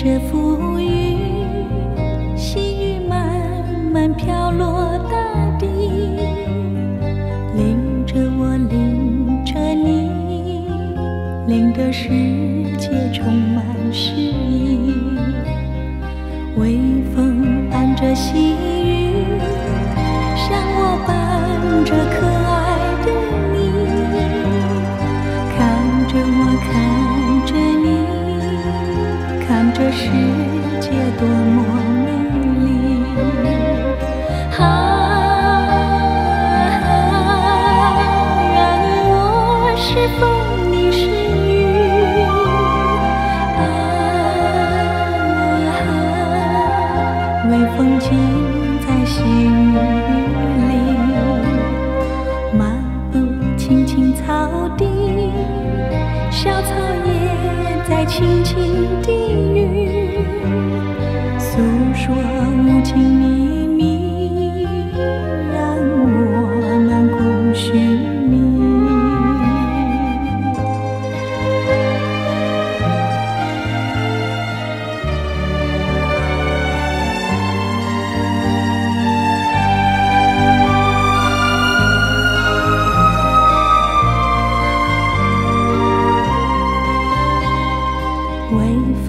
吹着浮云，细雨慢慢飘落大地，淋着我，淋着你，淋得世界充满诗意。微风伴着细世界多么美丽。啊，让我是风，你是雨。啊，微风轻在细雨里，漫步青青草地，小草也在轻轻低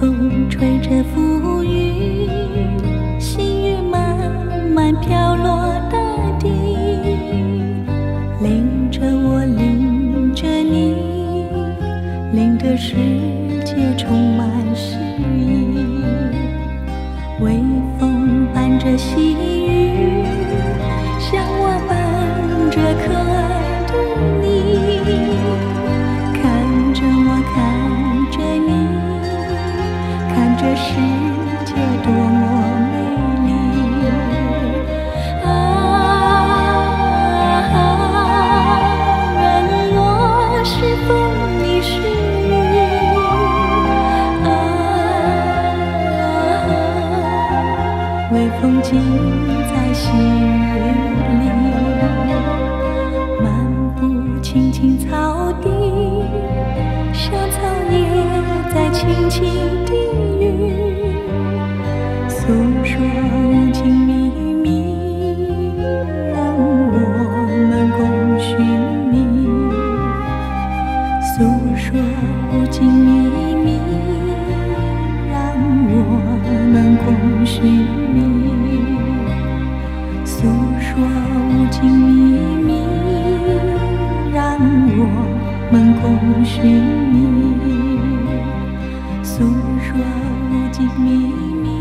风吹着浮云，细雨慢慢飘落大地，淋着我，淋着你，淋得世界充满诗意。微风伴着细雨，像我伴着可爱的你，看着我，看这世界多么美丽。啊，我是风，你是雨。啊，微风轻在细雨里，漫步青青草地，小草也在轻轻低无尽秘密，让我们共寻觅。诉说无尽秘密，让我们共寻觅。诉说无尽秘密，